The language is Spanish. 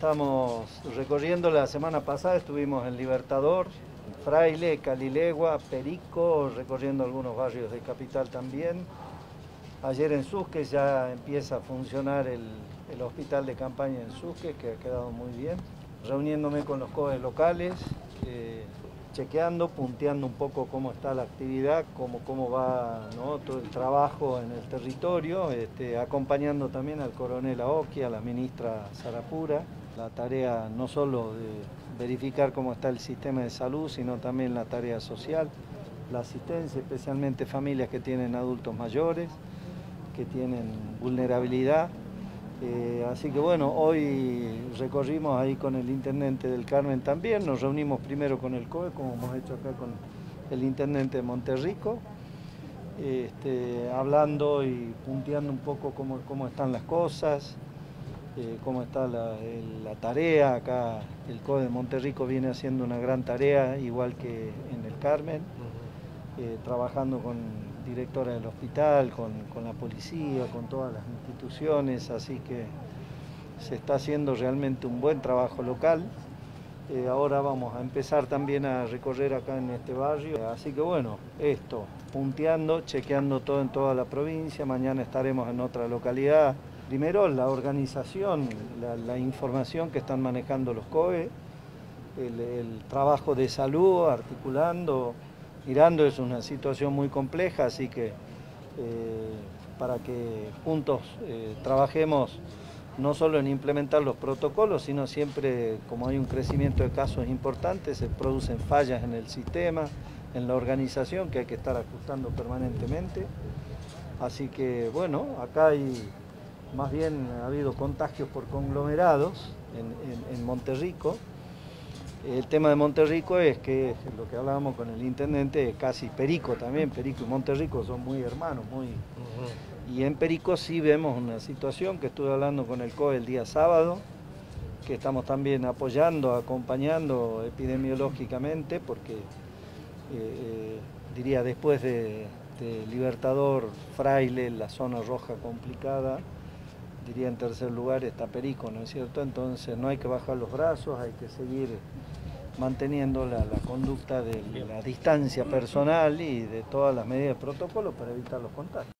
Estamos recorriendo la semana pasada, estuvimos en Libertador, Fraile, Calilegua, Perico, recorriendo algunos barrios de Capital también. Ayer en Susque ya empieza a funcionar el, hospital de campaña en Susque, que ha quedado muy bien. Reuniéndome con los COE locales, chequeando, punteando un poco cómo está la actividad, cómo, cómo va todo el trabajo en el territorio, este, acompañando también al coronel Aoki, a la ministra Sarapura. La tarea no solo de verificar cómo está el sistema de salud, sino también la tarea social, la asistencia, especialmente familias que tienen adultos mayores, que tienen vulnerabilidad. Eh, así que bueno, hoy recorrimos ahí con el intendente del Carmen también, nos reunimos primero con el COE, como hemos hecho acá con el intendente de Monterrico, este, hablando y punteando un poco cómo, cómo están las cosas, eh, cómo está la, tarea. Acá el COE de Monterrico viene haciendo una gran tarea, igual que en el Carmen, eh, trabajando con directora del hospital, con, la policía, con todas las instituciones, así que se está haciendo realmente un buen trabajo local. Eh, ahora vamos a empezar también a recorrer acá en este barrio, así que bueno, esto, punteando, chequeando todo en toda la provincia, mañana estaremos en otra localidad. Primero la organización, la, información que están manejando los COE, el trabajo de salud, articulando, mirando es una situación muy compleja, así que eh, para que juntos eh, trabajemos no solo en implementar los protocolos, sino siempre, como hay un crecimiento de casos importantes, se producen fallas en el sistema, en la organización, que hay que estar ajustando permanentemente. Así que, bueno, acá hay, más bien ha habido contagios por conglomerados en, en Monterrico, el tema de Monterrico es que lo que hablábamos con el intendente casi Perico también, Perico y Monterrico son muy hermanos, muy... Y en Perico sí vemos una situación que estuve hablando con el COE el día sábado, que estamos también apoyando, acompañando epidemiológicamente, porque eh, eh, diría después de, de Libertador, Fraile, la zona roja complicada, diría en tercer lugar está Perico, ¿no es cierto? Entonces no hay que bajar los brazos, hay que seguir manteniendo la, conducta de la distancia personal y de todas las medidas de protocolo para evitar los contagios.